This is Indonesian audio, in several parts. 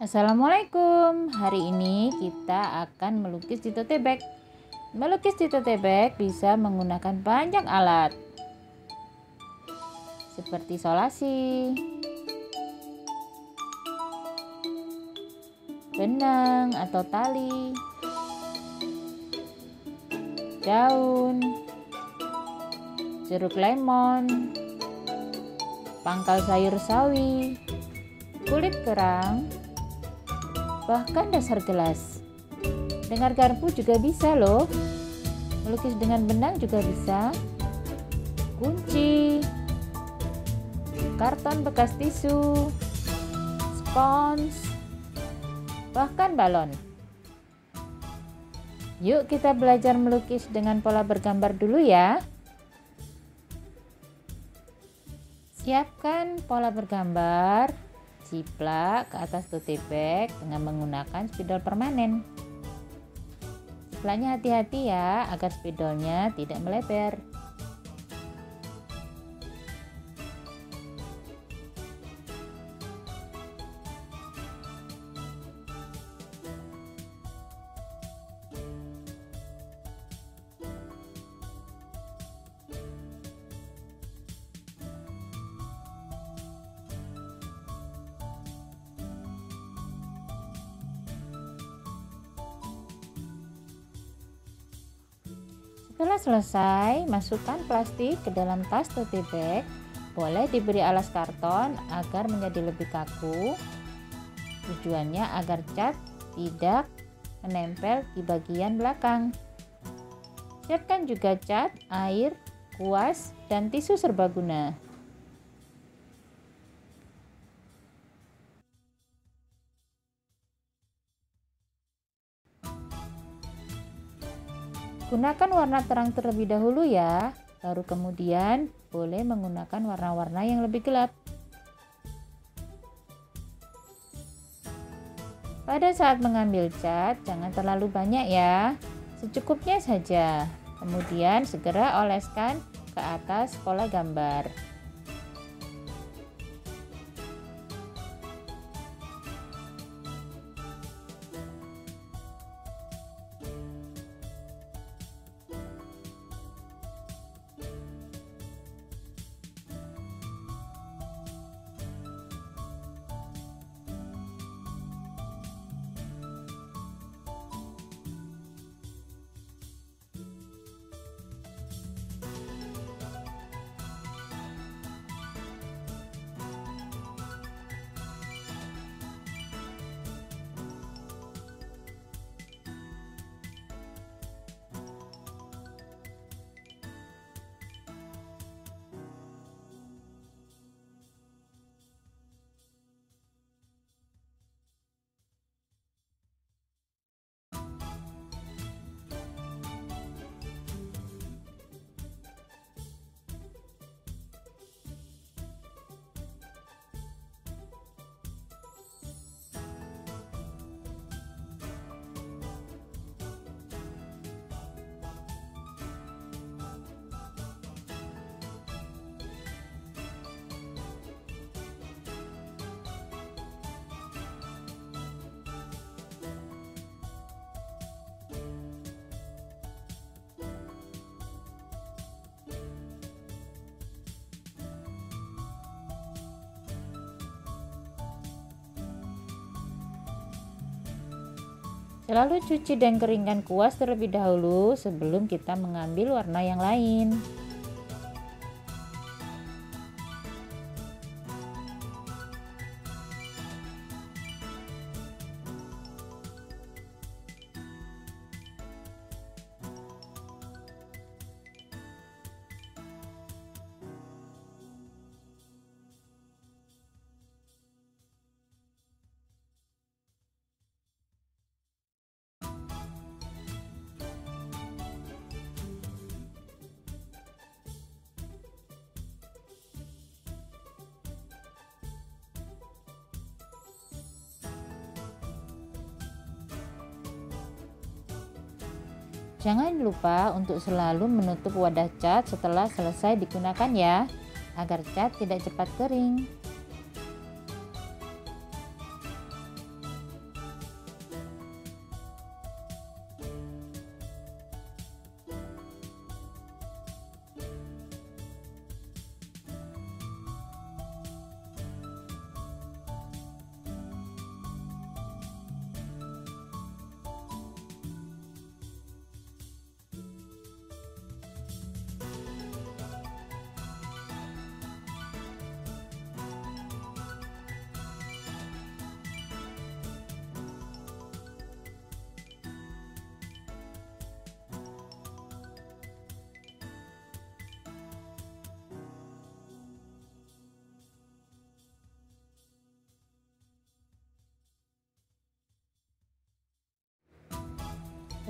Assalamualaikum. Hari ini kita akan melukis di tote bag Melukis di tote bag bisa menggunakan banyak alat Seperti solasi. Benang atau tali. Daun. Jeruk lemon. Pangkal sayur sawi. Kulit kerang bahkan dasar gelas. Dengan garpu juga bisa loh. Melukis dengan benang juga bisa. Kunci, karton bekas tisu, spons, bahkan balon. Yuk kita belajar melukis dengan pola bergambar dulu ya. Siapkan pola bergambar Ciplak ke atas tote bag dengan menggunakan spidol permanen. Ciplaknya hati-hati ya agar spidolnya tidak melebar. Setelah selesai, masukkan plastik ke dalam tas tote bag. Boleh diberi alas karton agar menjadi lebih kaku. Tujuannya agar cat tidak menempel di bagian belakang. Siapkan juga cat, air, kuas, dan tisu serbaguna. Gunakan warna terang terlebih dahulu ya, baru kemudian boleh menggunakan warna-warna yang lebih gelap. Pada saat mengambil cat, jangan terlalu banyak ya, secukupnya saja. Kemudian segera oleskan ke atas pola gambar. Selalu cuci dan keringkan kuas terlebih dahulu sebelum kita mengambil warna yang lain. Jangan lupa untuk selalu menutup wadah cat setelah selesai digunakan ya, agar cat tidak cepat kering.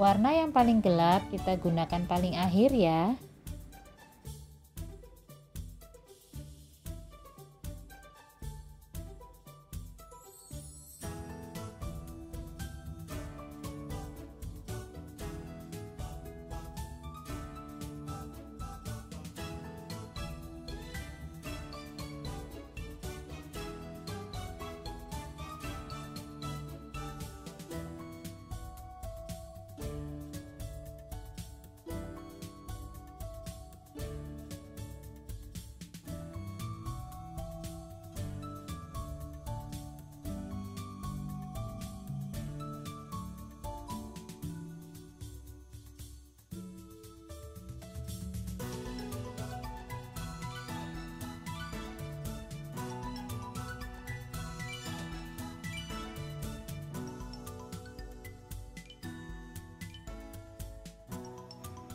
Warna yang paling gelap kita gunakan paling akhir ya.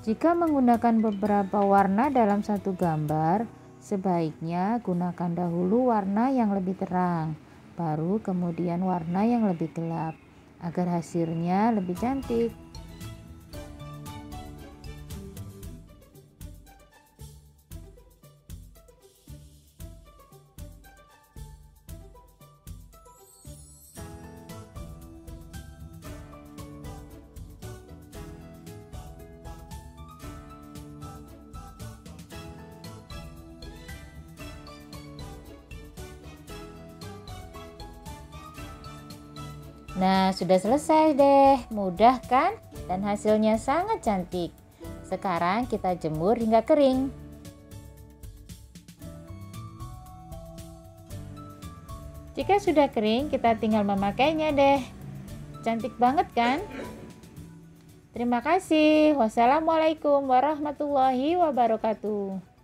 Jika menggunakan beberapa warna dalam satu gambar, sebaiknya gunakan dahulu warna yang lebih terang, baru kemudian warna yang lebih gelap, agar hasilnya lebih cantik. Nah, sudah selesai deh. Mudah kan? Dan hasilnya sangat cantik. Sekarang kita jemur hingga kering. Jika sudah kering, kita tinggal memakainya deh. Cantik banget kan? Terima kasih. Wassalamualaikum warahmatullahi wabarakatuh.